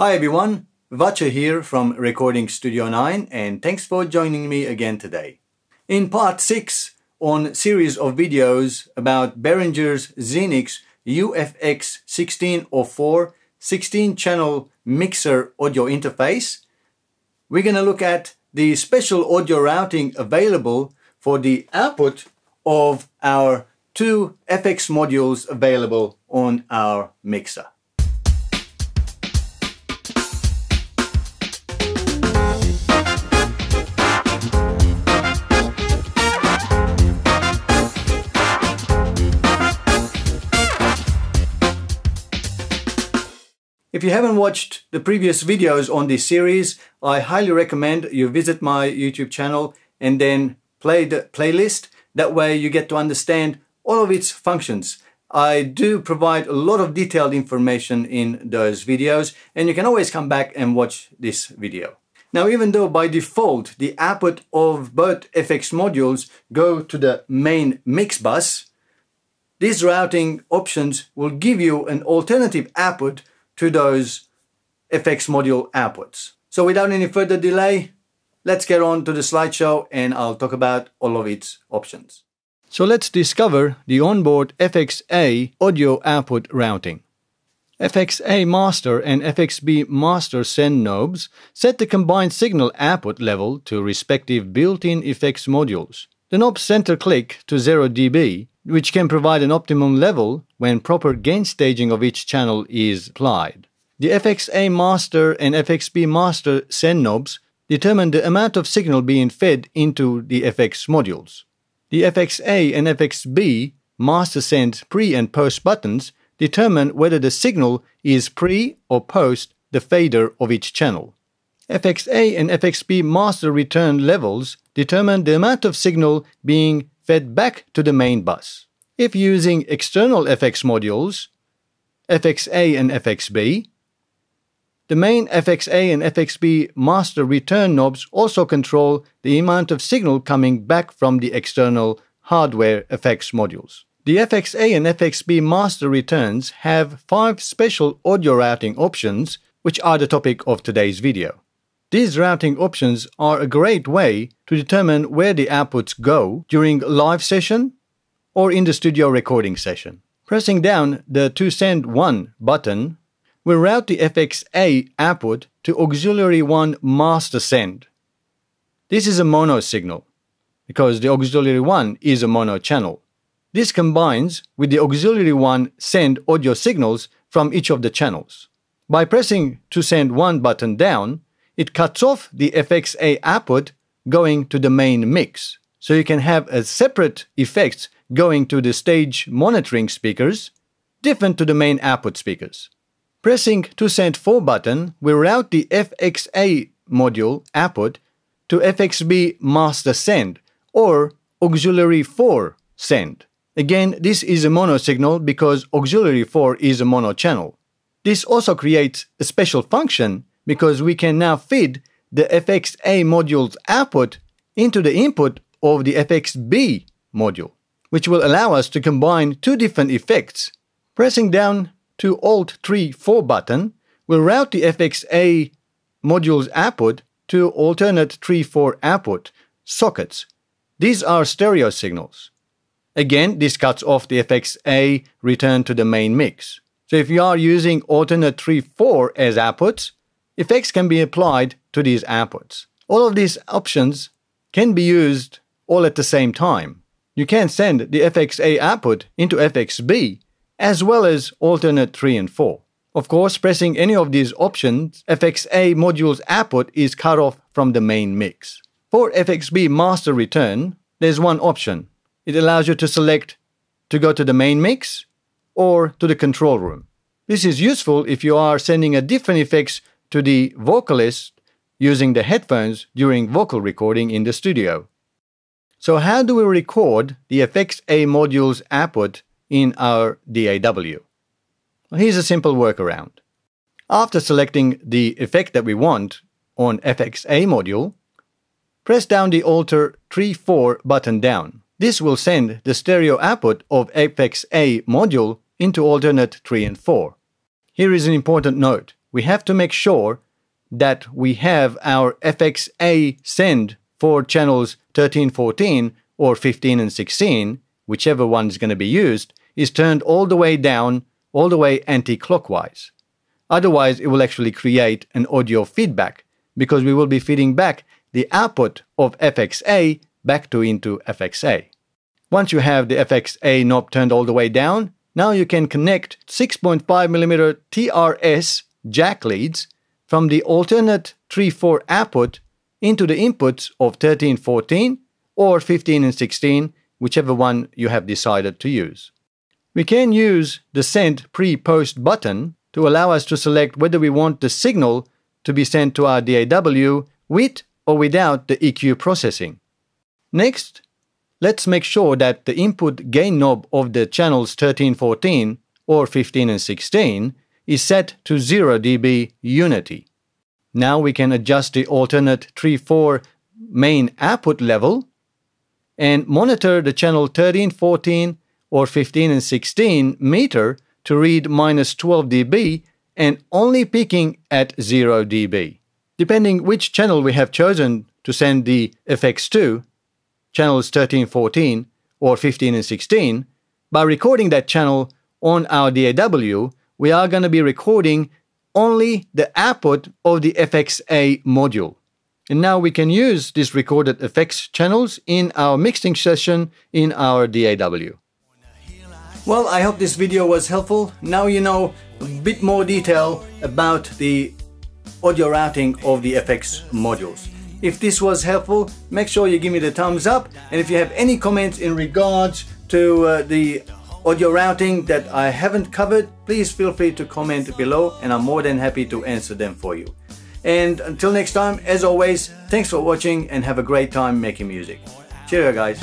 Hi everyone, Vatche here from Recording Studio 9 and thanks for joining me again today. In part 6 on series of videos about Behringer's Xenyx UFX 1604 16 channel mixer audio interface, we're going to look at the special audio routing available for the output of our two FX modules available on our mixer. If you haven't watched the previous videos on this series, I highly recommend you visit my YouTube channel and then play the playlist. That way you get to understand all of its functions. I do provide a lot of detailed information in those videos and you can always come back and watch this video. Now even though by default the output of both FX modules go to the main mix bus, these routing options will give you an alternative output to those FX module outputs. So without any further delay, let's get on to the slideshow and I'll talk about all of its options. So let's discover the onboard FXA audio output routing. FXA master and FXB master send knobs set the combined signal output level to respective built-in effects modules. The knobs center click to 0 dB which can provide an optimum level when proper gain staging of each channel is applied. The FXA master and FXB master send knobs determine the amount of signal being fed into the FX modules. The FXA and FXB master send pre and post buttons determine whether the signal is pre or post the fader of each channel. FXA and FXB master return levels determine the amount of signal being fed back to the main bus. If using external FX modules, FXA and FXB, the main FXA and FXB master return knobs also control the amount of signal coming back from the external hardware FX modules. The FXA and FXB master returns have five special audio routing options, which are the topic of today's video. These routing options are a great way to determine where the outputs go during live session or in the studio recording session. Pressing down the To Send 1 button will route the FXA output to Auxiliary 1 Master Send. This is a mono signal because the Auxiliary 1 is a mono channel. This combines with the Auxiliary 1 send audio signals from each of the channels. By pressing To Send 1 button down, it cuts off the FXA output going to the main mix. So you can have a separate effects going to the stage monitoring speakers, different to the main output speakers. Pressing to send 4 button will route the FXA module output to FXB master send or auxiliary 4 send. Again, this is a mono signal because auxiliary 4 is a mono channel. This also creates a special function because we can now feed the FXA module's output into the input of the FXB module, which will allow us to combine two different effects. Pressing down to Alt 3 4 button will route the FXA module's output to alternate 3 4 output sockets. These are stereo signals. Again, this cuts off the FXA return to the main mix. So if you are using alternate 3 4 as outputs, effects can be applied to these outputs. All of these options can be used all at the same time. You can send the FXA output into FXB as well as alternate 3 and 4. Of course, pressing any of these options, FXA module's output is cut off from the main mix. For FXB master return, there's one option. It allows you to select to go to the main mix or to the control room. This is useful if you are sending a different effects to the vocalist using the headphones during vocal recording in the studio. So how do we record the FXA module's output in our DAW? Well, here's a simple workaround. After selecting the effect that we want on FXA module, press down the Alter 3-4 button down. This will send the stereo output of FXA module into alternate 3 and 4. Here is an important note. We have to make sure that we have our FXA send for channels 13, 14 or 15 and 16, whichever one is going to be used, is turned all the way down, all the way anti-clockwise. Otherwise, it will actually create an audio feedback because we will be feeding back the output of FXA back to into FXA. Once you have the FXA knob turned all the way down, now you can connect 6.5mm TRS jack leads from the alternate 3-4 output into the inputs of 13, 14 or 15 and 16, whichever one you have decided to use. We can use the Send Pre-Post button to allow us to select whether we want the signal to be sent to our DAW with or without the EQ processing. Next, let's make sure that the input gain knob of the channels 13, 14 or 15 and 16 is set to 0 dB unity. Now we can adjust the alternate 3-4 main output level and monitor the channel 13, 14 or 15 and 16 meter to read minus 12 dB and only peaking at 0 dB. Depending which channel we have chosen to send the effects to, channels 13, 14 or 15 and 16, by recording that channel on our DAW, we are going to be recording only the output of the FXA module. And now we can use these recorded effects channels in our mixing session in our DAW. Well, I hope this video was helpful. Now you know a bit more detail about the audio routing of the FX modules. If this was helpful, make sure you give me the thumbs up. And if you have any comments in regards to uh, the audio routing that I haven't covered, please feel free to comment below and I'm more than happy to answer them for you. And until next time, as always, thanks for watching and have a great time making music. Cheerio guys.